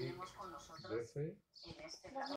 tenemos con nosotros en este plato